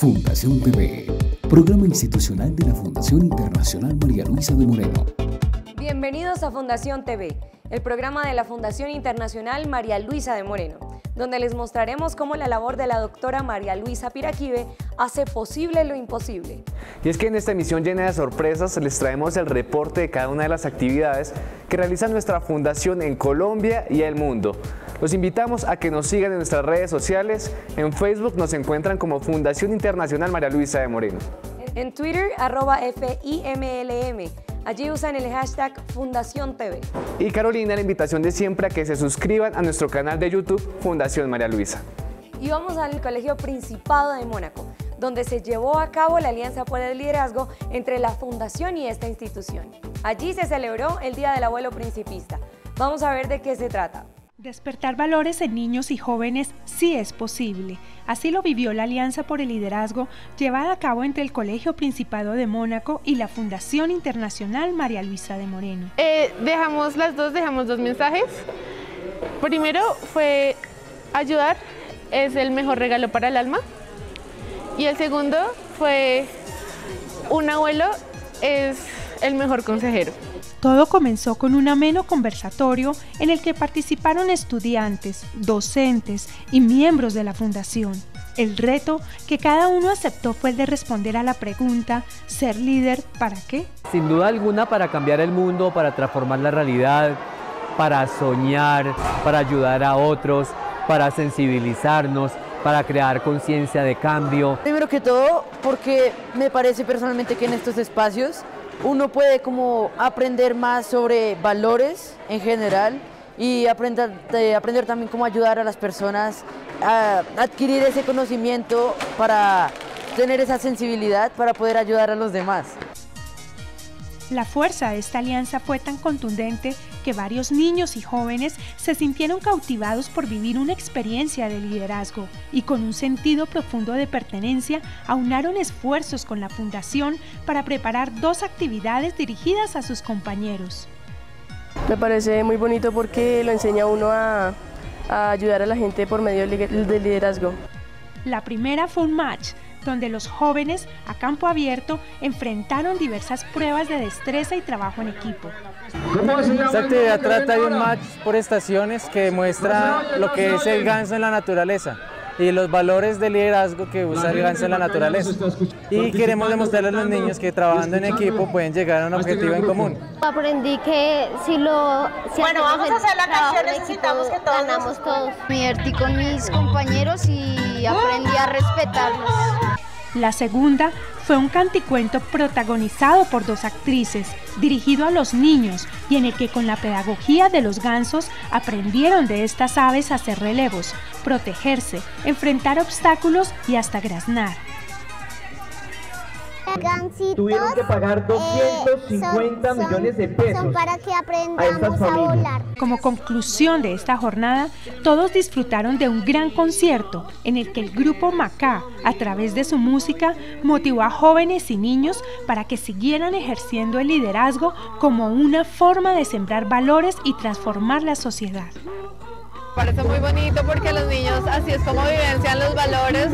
Fundación TV, programa institucional de la Fundación Internacional María Luisa de Moreno. Bienvenidos a Fundación TV, el programa de la Fundación Internacional María Luisa de Moreno, donde les mostraremos cómo la labor de la doctora María Luisa Piraquive hace posible lo imposible. Y es que en esta emisión llena de sorpresas les traemos el reporte de cada una de las actividades que realiza nuestra fundación en Colombia y el mundo. Los invitamos a que nos sigan en nuestras redes sociales. En Facebook nos encuentran como Fundación Internacional María Luisa de Moreno. En Twitter, arroba FIMLM. Allí usan el hashtag Fundación TV. Y Carolina, la invitación de siempre a que se suscriban a nuestro canal de YouTube Fundación María Luisa. Y vamos al Colegio Principado de Mónaco, donde se llevó a cabo la Alianza por el Liderazgo entre la Fundación y esta institución. Allí se celebró el Día del Abuelo Principista. Vamos a ver de qué se trata. Despertar valores en niños y jóvenes sí es posible. Así lo vivió la Alianza por el Liderazgo llevada a cabo entre el Colegio Principado de Mónaco y la Fundación Internacional María Luisa de Moreno. Eh, dejamos las dos, dejamos dos mensajes. Primero fue ayudar es el mejor regalo para el alma. Y el segundo fue un abuelo es el mejor consejero. Todo comenzó con un ameno conversatorio en el que participaron estudiantes, docentes y miembros de la fundación. El reto que cada uno aceptó fue el de responder a la pregunta, ¿ser líder para qué? Sin duda alguna para cambiar el mundo, para transformar la realidad, para soñar, para ayudar a otros, para sensibilizarnos, para crear conciencia de cambio. Primero que todo, porque me parece personalmente que en estos espacios uno puede como aprender más sobre valores en general y aprender, aprender también cómo ayudar a las personas a adquirir ese conocimiento para tener esa sensibilidad para poder ayudar a los demás. La fuerza de esta alianza fue tan contundente que varios niños y jóvenes se sintieron cautivados por vivir una experiencia de liderazgo y con un sentido profundo de pertenencia aunaron esfuerzos con la fundación para preparar dos actividades dirigidas a sus compañeros. Me parece muy bonito porque lo enseña uno a, ayudar a la gente por medio del liderazgo. La primera fue un match donde los jóvenes a campo abierto enfrentaron diversas pruebas de destreza y trabajo en equipo. Esta actividad trata de un match por estaciones que muestra lo que es el ganso en la naturaleza y los valores de liderazgo que usa el ganso en la naturaleza. Y queremos demostrarle a los niños que trabajando en equipo pueden llegar a un objetivo en común. Aprendí que si lo... bueno, vamos a hacer la canción, necesitamos que todos... Ganamos todos. Me divertí con mis compañeros y aprendí a respetarlos. La segunda fue un canticuento protagonizado por dos actrices, dirigido a los niños y en el que con la pedagogía de los gansos aprendieron de estas aves a hacer relevos, protegerse, enfrentar obstáculos y hasta graznar tuvieron que pagar 250 eh, millones de pesos para que aprendamos a, volar. Como conclusión de esta jornada, todos disfrutaron de un gran concierto en el que el grupo Macá, a través de su música, motivó a jóvenes y niños para que siguieran ejerciendo el liderazgo como una forma de sembrar valores y transformar la sociedad. Parece muy bonito porque los niños así es como vivencian los valores.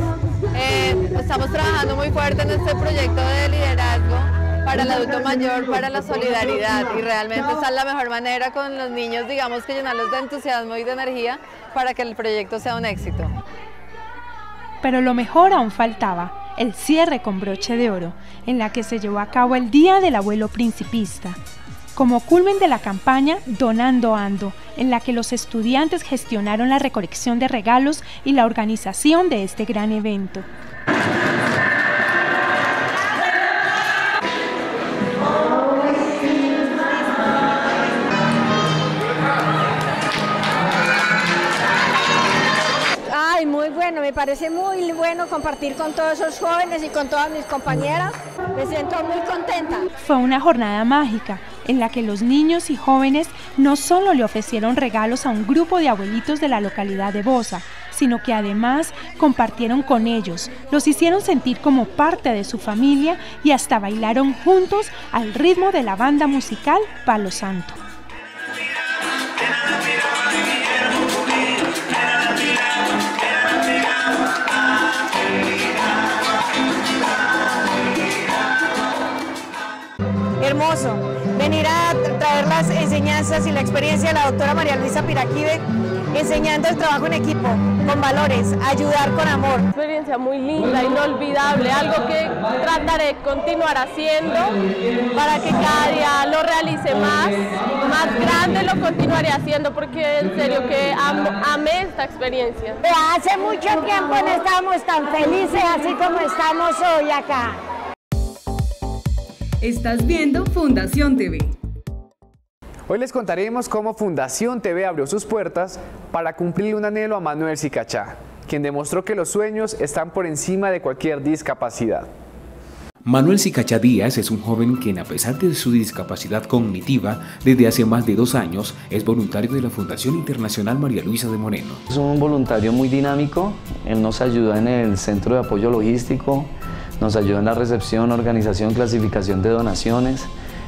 Eh, estamos trabajando muy fuerte en este proyecto de liderazgo para el adulto mayor, para la solidaridad y realmente esa es la mejor manera con los niños, digamos que llenarlos de entusiasmo y de energía para que el proyecto sea un éxito. Pero lo mejor aún faltaba, el cierre con broche de oro, en la que se llevó a cabo el Día del Abuelo Principista, como culmen de la campaña Donando Ando, en la que los estudiantes gestionaron la recolección de regalos y la organización de este gran evento. Ay, muy bueno, me parece muy bueno compartir con todos esos jóvenes y con todas mis compañeras. Me siento muy contenta. Fue una jornada mágica en la que los niños y jóvenes no solo le ofrecieron regalos a un grupo de abuelitos de la localidad de Bosa, sino que además compartieron con ellos, los hicieron sentir como parte de su familia y hasta bailaron juntos al ritmo de la banda musical Palo Santo. Y la experiencia de la doctora María Luisa Piraquive enseñando el trabajo en equipo, con valores, ayudar con amor. Experiencia muy linda, inolvidable, algo que trataré de continuar haciendo para que cada día lo realice más, más grande lo continuaré haciendo porque en serio que amé esta experiencia. Hace mucho tiempo no estábamos tan felices así como estamos hoy acá. Estás viendo Fundación TV. Hoy les contaremos cómo Fundación TV abrió sus puertas para cumplir un anhelo a Manuel Sicachá, quien demostró que los sueños están por encima de cualquier discapacidad. Manuel Sicachá Díaz es un joven quien a pesar de su discapacidad cognitiva, desde hace más de dos años es voluntario de la Fundación Internacional María Luisa de Moreno. Es un voluntario muy dinámico, él nos ayuda en el centro de apoyo logístico, nos ayuda en la recepción, organización, clasificación de donaciones,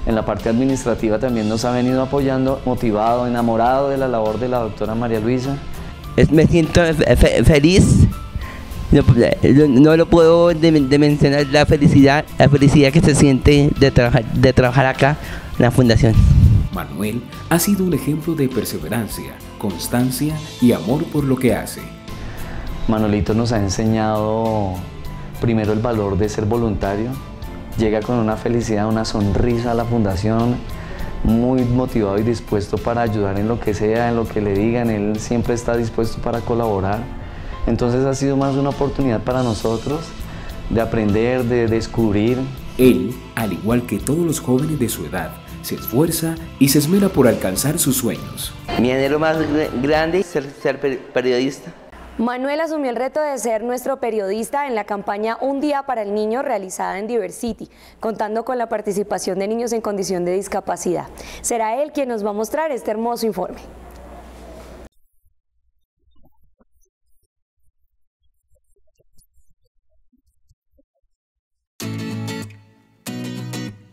en la parte administrativa también nos ha venido apoyando, motivado, enamorado de la labor de la doctora María Luisa. Me siento feliz, no, lo puedo de, mencionar la felicidad, la felicidad que se siente de trabajar, de trabajar acá en la fundación. Manuel ha sido un ejemplo de perseverancia, constancia y amor por lo que hace. Manolito nos ha enseñado primero el valor de ser voluntario, llega con una felicidad, una sonrisa a la fundación, muy motivado y dispuesto para ayudar en lo que sea, en lo que le digan, él siempre está dispuesto para colaborar. Entonces ha sido más una oportunidad para nosotros de aprender, de descubrir. Él, al igual que todos los jóvenes de su edad, se esfuerza y se esmera por alcanzar sus sueños. Mi anhelo más grande es ser periodista. Manuel asumió el reto de ser nuestro periodista en la campaña Un Día para el Niño realizada en Diversity, contando con la participación de niños en condición de discapacidad. Será él quien nos va a mostrar este hermoso informe.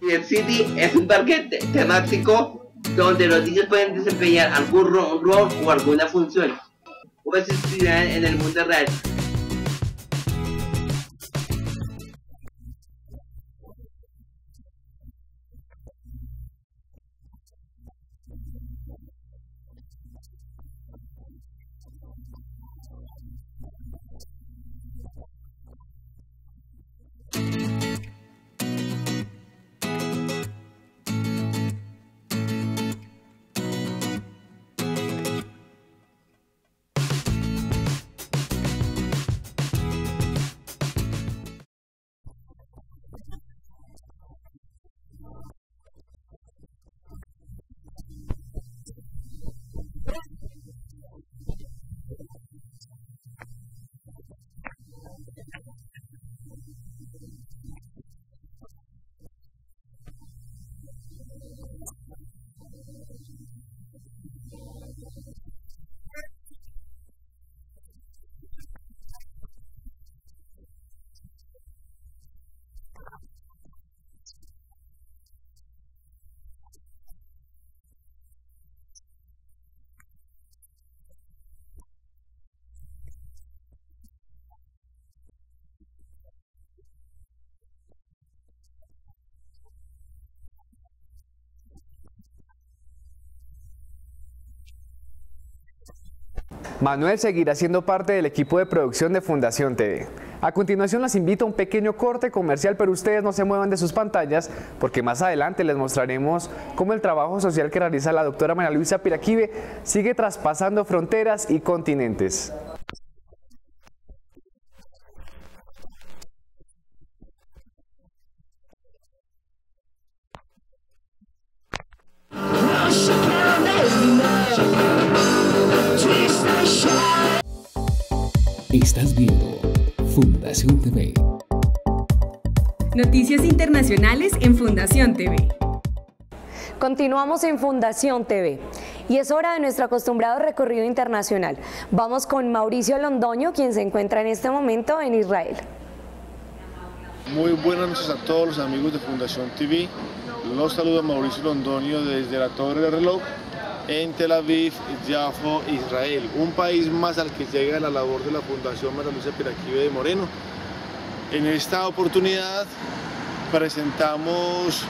Diversity es un parque temático donde los niños pueden desempeñar algún rol o alguna función o existirán en el mundo real. Manuel seguirá siendo parte del equipo de producción de Fundación TV. A continuación les invito a un pequeño corte comercial, pero ustedes no se muevan de sus pantallas porque más adelante les mostraremos cómo el trabajo social que realiza la doctora María Luisa Piraquive sigue traspasando fronteras y continentes. Estás viendo Fundación TV. Noticias internacionales en Fundación TV. Continuamos en Fundación TV y es hora de nuestro acostumbrado recorrido internacional. Vamos con Mauricio Londoño, quien se encuentra en este momento en Israel. Muy buenas noches a todos los amigos de Fundación TV. Los saluda Mauricio Londoño desde la Torre del Reloj en Tel Aviv, Jafo, Israel, un país más al que llega la labor de la Fundación María Luisa Piraquive de Moreno. En esta oportunidad presentamos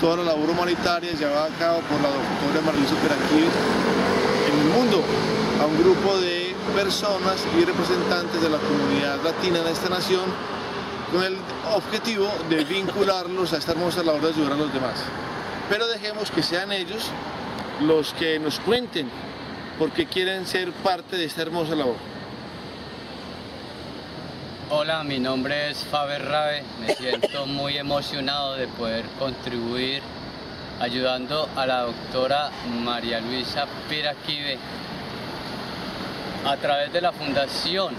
toda la labor humanitaria llevada a cabo por la doctora Marilisa Peraquí en el mundo a un grupo de personas y representantes de la comunidad latina de esta nación con el objetivo de vincularlos a esta hermosa labor de ayudar a los demás. Pero dejemos que sean ellos los que nos cuenten por qué quieren ser parte de esta hermosa labor. Hola, mi nombre es Faber Rabe, me siento muy emocionado de poder contribuir ayudando a la doctora María Luisa Piraquive a través de la Fundación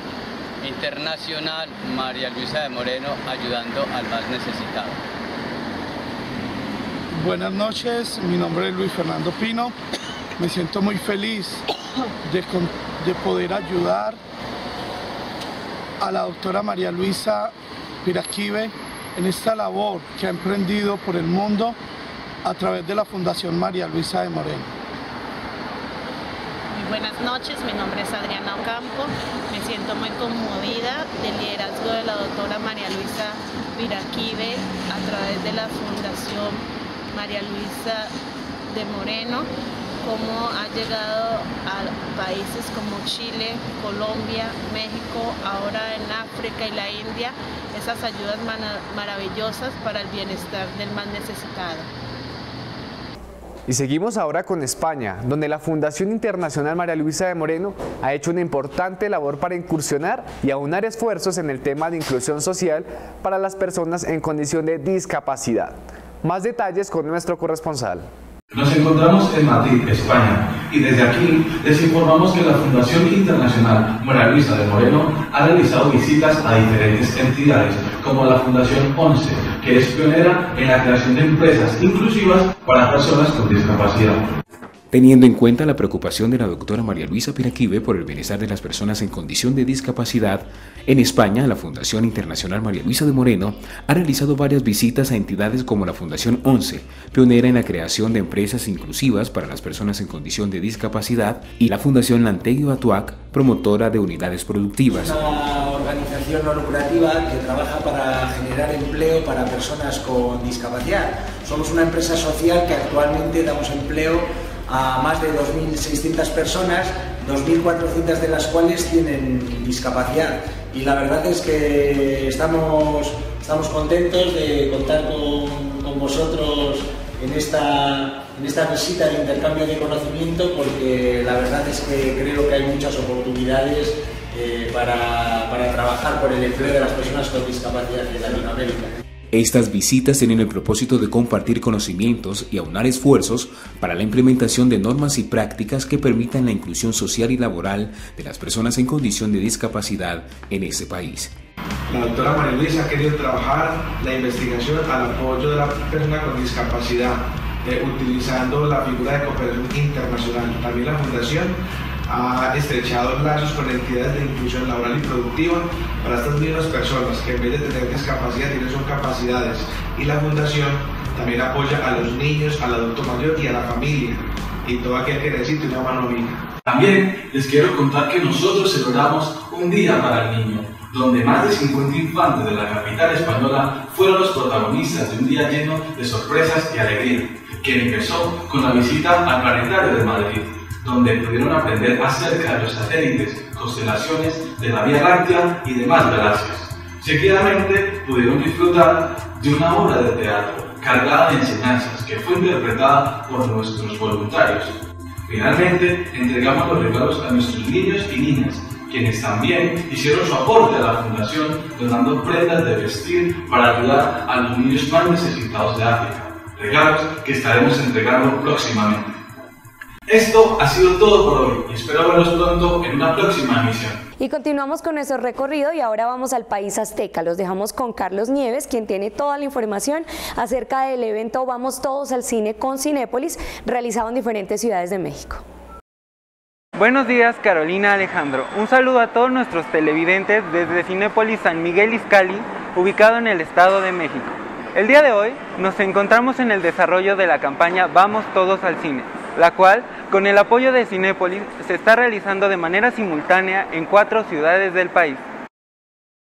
Internacional María Luisa de Moreno ayudando al más necesitado. Buenas noches, mi nombre es Luis Fernando Pino, me siento muy feliz de, de poder ayudar a la doctora María Luisa Piraquive en esta labor que ha emprendido por el mundo a través de la Fundación María Luisa de Moreno. Buenas noches, mi nombre es Adriana Ocampo. Me siento muy conmovida del liderazgo de la doctora María Luisa Viraquive a través de la Fundación María Luisa de Moreno, cómo ha llegado a países como Chile, Colombia, México, ahora en África y la India, esas ayudas maravillosas para el bienestar del más necesitado. Y seguimos ahora con España, donde la Fundación Internacional María Luisa de Moreno ha hecho una importante labor para incursionar y aunar esfuerzos en el tema de inclusión social para las personas en condición de discapacidad. Más detalles con nuestro corresponsal. Nos encontramos en Madrid, España, y desde aquí les informamos que la Fundación Internacional María Luisa de Moreno ha realizado visitas a diferentes entidades, como la Fundación 11, que es pionera en la creación de empresas inclusivas para personas con discapacidad. Teniendo en cuenta la preocupación de la doctora María Luisa Piraquive por el bienestar de las personas en condición de discapacidad, en España la Fundación Internacional María Luisa de Moreno ha realizado varias visitas a entidades como la Fundación 11, pionera en la creación de empresas inclusivas para las personas en condición de discapacidad, y la Fundación Lantegui Batuac, promotora de unidades productivas. Una organización no lucrativa que trabaja para generar empleo para personas con discapacidad. Somos una empresa social que actualmente damos empleo a más de 2.600 personas, 2.400 de las cuales tienen discapacidad. Y la verdad es que estamos, estamos contentos de contar con, con vosotros en esta, en esta visita de intercambio de conocimiento porque la verdad es que creo que hay muchas oportunidades eh, para, para trabajar por el empleo de las personas con discapacidad en Latinoamérica. Estas visitas tienen el propósito de compartir conocimientos y aunar esfuerzos para la implementación de normas y prácticas que permitan la inclusión social y laboral de las personas en condición de discapacidad en este país. La doctora María Luisa ha querido trabajar la investigación al apoyo de la persona con discapacidad, eh, utilizando la figura de cooperación internacional. También la Fundación ha estrechado lazos con entidades de inclusión laboral y productiva para estas mismas personas que en vez de tener discapacidad tienen son capacidades. Y la Fundación también apoya a los niños, al adulto mayor y a la familia y todo aquel que necesite una mano amiga. También les quiero contar que nosotros celebramos un día para el niño, donde más de 50 infantes de la capital española fueron los protagonistas de un día lleno de sorpresas y alegría, que empezó con la visita al planetario de Madrid donde pudieron aprender acerca de los satélites, constelaciones de la Vía Láctea y demás galaxias. Seguidamente pudieron disfrutar de una obra de teatro cargada de enseñanzas que fue interpretada por nuestros voluntarios. Finalmente, entregamos los regalos a nuestros niños y niñas, quienes también hicieron su aporte a la Fundación donando prendas de vestir para ayudar a los niños más necesitados de África, regalos que estaremos entregando próximamente. Esto ha sido todo por hoy y espero verlos pronto en una próxima emisión. Y continuamos con nuestro recorrido y ahora vamos al país azteca. Los dejamos con Carlos Nieves, quien tiene toda la información acerca del evento Vamos Todos al Cine con Cinépolis, realizado en diferentes ciudades de México. Buenos días Carolina Alejandro. Un saludo a todos nuestros televidentes desde Cinépolis San Miguel Izcalli, ubicado en el Estado de México. El día de hoy nos encontramos en el desarrollo de la campaña Vamos Todos al Cine la cual, con el apoyo de Cinépolis, se está realizando de manera simultánea en cuatro ciudades del país.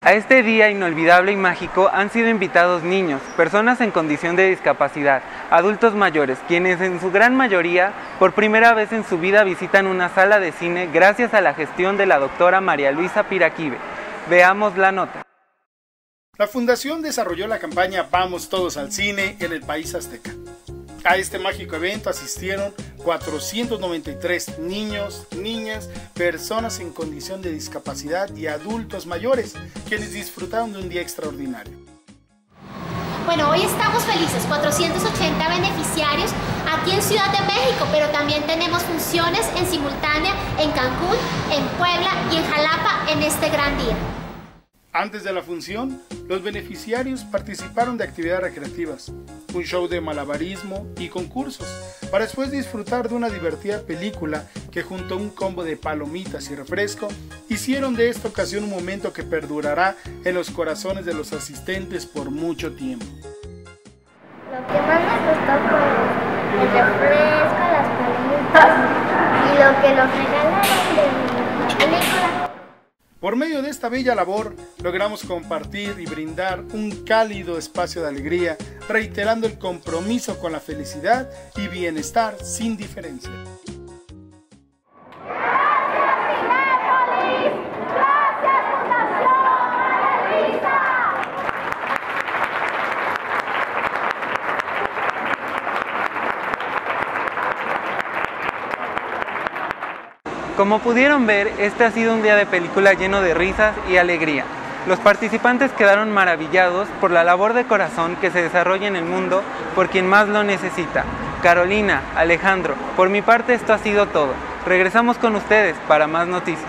A este día inolvidable y mágico han sido invitados niños, personas en condición de discapacidad, adultos mayores, quienes en su gran mayoría por primera vez en su vida visitan una sala de cine gracias a la gestión de la doctora María Luisa Piraquive. Veamos la nota. La Fundación desarrolló la campaña Vamos todos al cine en el país azteca. A este mágico evento asistieron 493 niños, niñas, personas en condición de discapacidad y adultos mayores, quienes disfrutaron de un día extraordinario. Bueno, hoy estamos felices, 480 beneficiarios aquí en Ciudad de México, pero también tenemos funciones en simultánea en Cancún, en Puebla y en Jalapa en este gran día. Antes de la función, los beneficiarios participaron de actividades recreativas, un show de malabarismo y concursos, para después disfrutar de una divertida película que junto a un combo de palomitas y refresco hicieron de esta ocasión un momento que perdurará en los corazones de los asistentes por mucho tiempo. Lo que más me gustó fue el refresco, las palomitas y lo que nos regalaron de. Por medio de esta bella labor, logramos compartir y brindar un cálido espacio de alegría, reiterando el compromiso con la felicidad y bienestar sin diferencia. Como pudieron ver, este ha sido un día de película lleno de risas y alegría. Los participantes quedaron maravillados por la labor de corazón que se desarrolla en el mundo por quien más lo necesita. Carolina, Alejandro, por mi parte esto ha sido todo. Regresamos con ustedes para más noticias.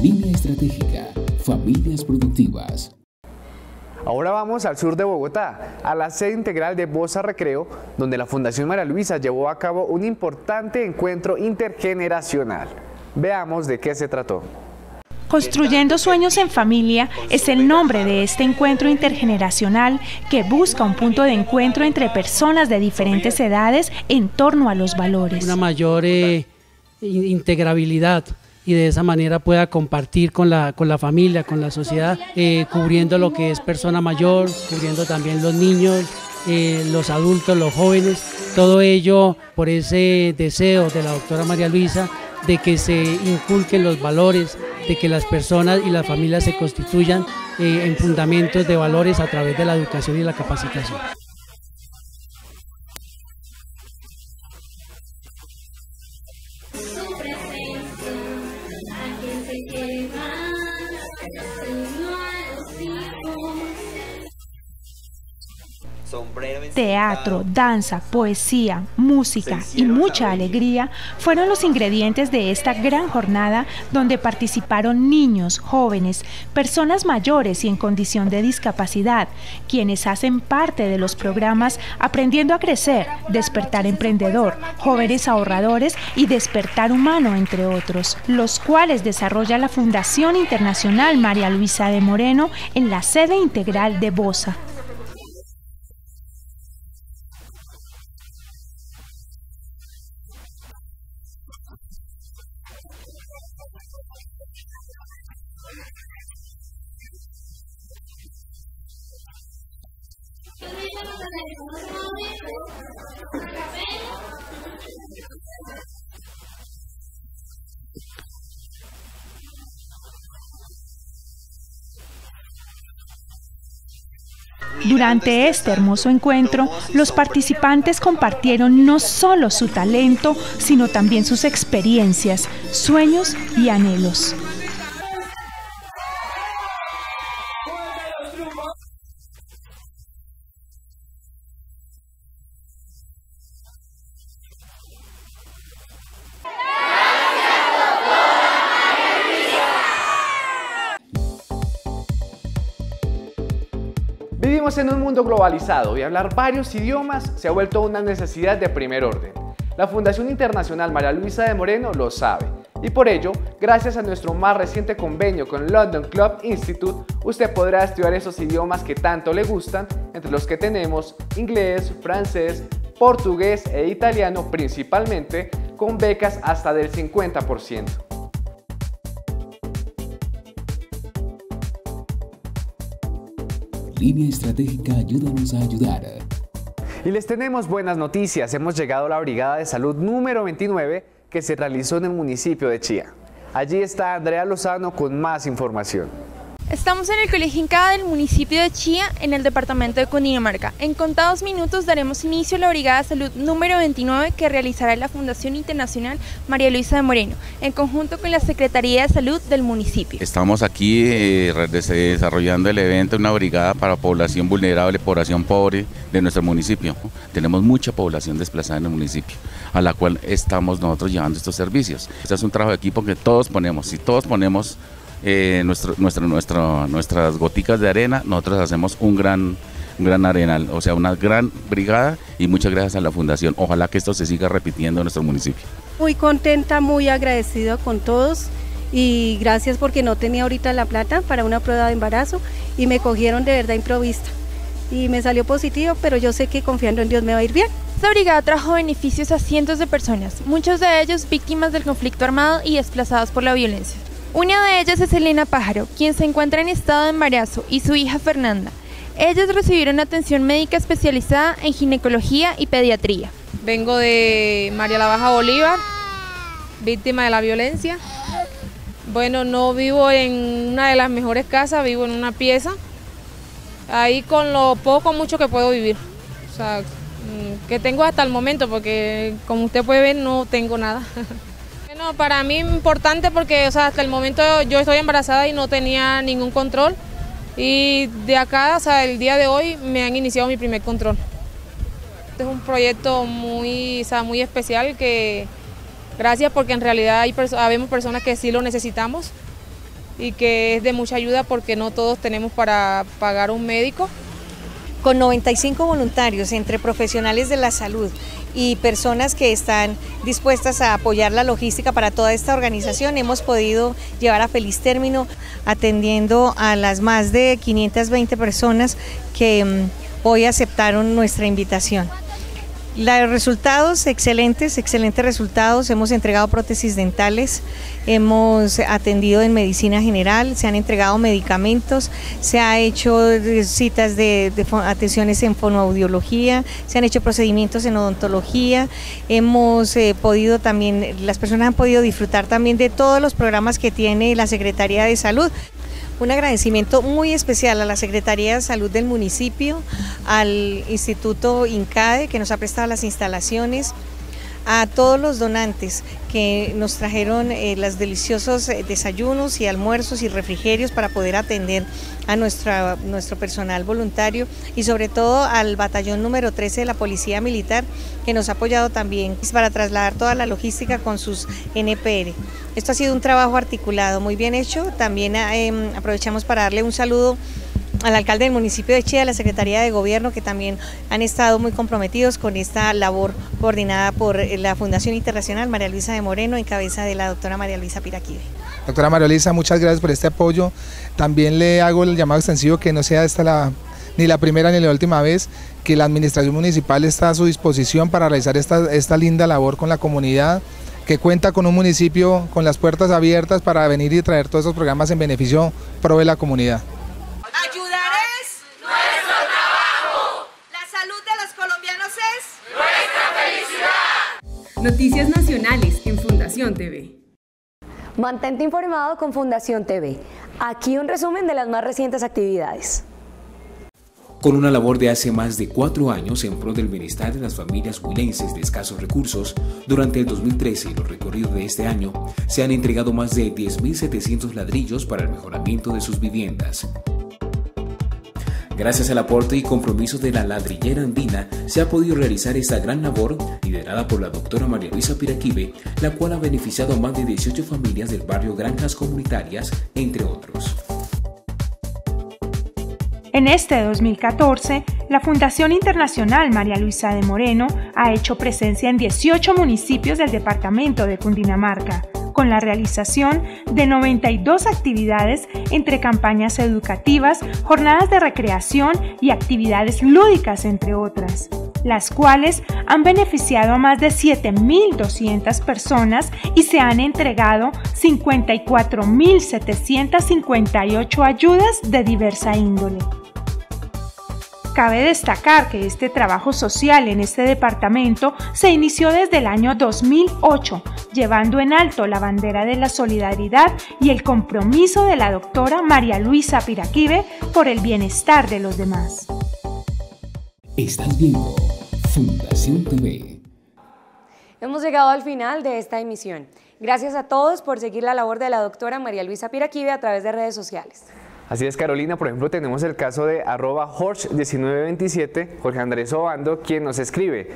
Línea estratégica, familias productivas. Ahora vamos al sur de Bogotá, a la sede integral de Bosa Recreo, donde la Fundación María Luisa llevó a cabo un importante encuentro intergeneracional. Veamos de qué se trató. Construyendo Sueños en Familia es el nombre de este encuentro intergeneracional que busca un punto de encuentro entre personas de diferentes edades en torno a los valores. Una mayor eh, integrabilidad y de esa manera pueda compartir con la, con la familia, con la sociedad, eh, cubriendo lo que es persona mayor, cubriendo también los niños, eh, los adultos, los jóvenes, todo ello por ese deseo de la doctora María Luisa de que se inculquen los valores, de que las personas y las familias se constituyan eh, en fundamentos de valores a través de la educación y la capacitación. Teatro, danza, poesía, música y mucha alegría fueron los ingredientes de esta gran jornada donde participaron niños, jóvenes, personas mayores y en condición de discapacidad, quienes hacen parte de los programas Aprendiendo a Crecer, Despertar Emprendedor, Jóvenes Ahorradores y Despertar Humano, entre otros, los cuales desarrolla la Fundación Internacional María Luisa de Moreno en la sede integral de Bosa. Durante este hermoso encuentro, los participantes compartieron no solo su talento, sino también sus experiencias, sueños y anhelos. En un mundo globalizado y hablar varios idiomas se ha vuelto una necesidad de primer orden. La Fundación Internacional María Luisa de Moreno lo sabe y por ello, gracias a nuestro más reciente convenio con London Club Institute, usted podrá estudiar esos idiomas que tanto le gustan, entre los que tenemos inglés, francés, portugués e italiano principalmente, con becas hasta del 50%. Línea Estratégica Ayúdanos a Ayudar. Y les tenemos buenas noticias. Hemos llegado a la Brigada de Salud número 29 que se realizó en el municipio de Chía. Allí está Andrea Lozano con más información. Estamos en el Colegio Incada del municipio de Chía, en el departamento de Cundinamarca. En contados minutos daremos inicio a la Brigada de Salud número 29 que realizará la Fundación Internacional María Luisa de Moreno, en conjunto con la Secretaría de Salud del municipio. Estamos aquí eh, desarrollando el evento, una brigada para población vulnerable, población pobre de nuestro municipio. Tenemos mucha población desplazada en el municipio, a la cual estamos nosotros llevando estos servicios. Este es un trabajo de equipo que todos ponemos, si todos ponemos eh, nuestro, nuestro, nuestro, nuestras goticas de arena, nosotros hacemos un gran, gran arenal, o sea, una gran brigada y muchas gracias a la Fundación. Ojalá que esto se siga repitiendo en nuestro municipio. Muy contenta, muy agradecida con todos y gracias porque no tenía ahorita la plata para una prueba de embarazo y me cogieron de verdad improvista y me salió positivo, pero yo sé que confiando en Dios me va a ir bien. Esta brigada trajo beneficios a cientos de personas, muchos de ellos víctimas del conflicto armado y desplazados por la violencia. Una de ellas es Elena Pájaro, quien se encuentra en estado de embarazo, y su hija Fernanda. Ellas recibieron atención médica especializada en ginecología y pediatría. Vengo de María la Baja Bolívar, víctima de la violencia. Bueno, no vivo en una de las mejores casas, vivo en una pieza. Ahí con lo poco, mucho que puedo vivir. O sea, mm, que tengo hasta el momento, porque como usted puede ver, no tengo nada. Bueno, para mí importante porque o sea, hasta el momento yo estoy embarazada y no tenía ningún control y de acá, sea, el día de hoy me han iniciado mi primer control. Este es un proyecto muy, o sea, muy especial que gracias porque en realidad hay habemos personas que sí lo necesitamos y que es de mucha ayuda porque no todos tenemos para pagar un médico. Con 95 voluntarios entre profesionales de la salud y personas que están dispuestas a apoyar la logística para toda esta organización. Hemos podido llevar a feliz término atendiendo a las más de 520 personas que mm, hoy aceptaron nuestra invitación. Los resultados excelentes, excelentes resultados. Hemos entregado prótesis dentales, hemos atendido en medicina general, se han entregado medicamentos, se ha hecho citas de, atenciones en fonoaudiología, se han hecho procedimientos en odontología, hemos eh, podido también, las personas han podido disfrutar también de todos los programas que tiene la Secretaría de Salud. Un agradecimiento muy especial a la Secretaría de Salud del municipio, al Instituto INCADE que nos ha prestado las instalaciones, a todos los donantes que nos trajeron eh, los deliciosos eh, desayunos y almuerzos y refrigerios para poder atender a nuestra, nuestro personal voluntario y sobre todo al batallón número 13 de la Policía Militar que nos ha apoyado también para trasladar toda la logística con sus NPR. Esto ha sido un trabajo articulado muy bien hecho. También eh, aprovechamos para darle un saludo al alcalde del municipio de Chía, a la Secretaría de Gobierno, que también han estado muy comprometidos con esta labor coordinada por eh, la Fundación Internacional María Luisa de Moreno, en cabeza de la doctora María Luisa Piraquive. Doctora María Luisa, muchas gracias por este apoyo. También le hago el llamado extensivo que no sea esta la, ni la primera ni la última vez que la administración municipal está a su disposición para realizar esta, esta linda labor con la comunidad que cuenta con un municipio con las puertas abiertas para venir y traer todos esos programas en beneficio pro de la comunidad. Noticias Nacionales en Fundación TV. Mantente informado con Fundación TV. Aquí un resumen de las más recientes actividades. Con una labor de hace más de cuatro años en pro del bienestar de las familias huilenses de escasos recursos, durante el 2013 y los recorridos de este año, se han entregado más de 10.700 ladrillos para el mejoramiento de sus viviendas. Gracias al aporte y compromiso de la ladrillera andina, se ha podido realizar esta gran labor liderada por la doctora María Luisa Piraquive, la cual ha beneficiado a más de 18 familias del barrio Granjas Comunitarias, entre otros. En este 2014, la Fundación Internacional María Luisa de Moreno ha hecho presencia en 18 municipios del departamento de Cundinamarca con la realización de 92 actividades entre campañas educativas, jornadas de recreación y actividades lúdicas, entre otras, las cuales han beneficiado a más de 7.200 personas y se han entregado 54.758 ayudas de diversa índole. Cabe destacar que este trabajo social en este departamento se inició desde el año 2008, llevando en alto la bandera de la solidaridad y el compromiso de la doctora María Luisa Piraquive por el bienestar de los demás. Estás viendo Fundación TV. Hemos llegado al final de esta emisión. Gracias a todos por seguir la labor de la doctora María Luisa Piraquive a través de redes sociales. Así es, Carolina. Por ejemplo, tenemos el caso de arroba Horch1927, Jorge Andrés Obando, quien nos escribe.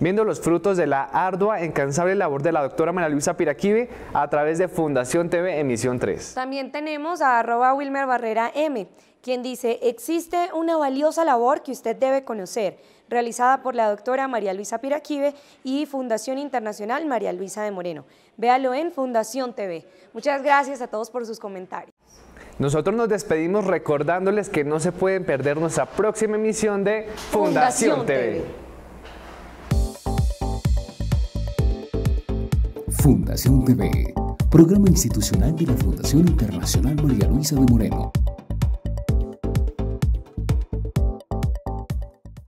Viendo los frutos de la ardua, incansable labor de la doctora María Luisa Piraquive a través de Fundación TV Emisión 3. También tenemos a arroba Wilmer Barrera M, quien dice, existe una valiosa labor que usted debe conocer, realizada por la doctora María Luisa Piraquive y Fundación Internacional María Luisa de Moreno. Véalo en Fundación TV. Muchas gracias a todos por sus comentarios. Nosotros nos despedimos recordándoles que no se pueden perder nuestra próxima emisión de Fundación, Fundación TV. TV. Fundación TV, programa institucional de la Fundación Internacional María Luisa de Moreno.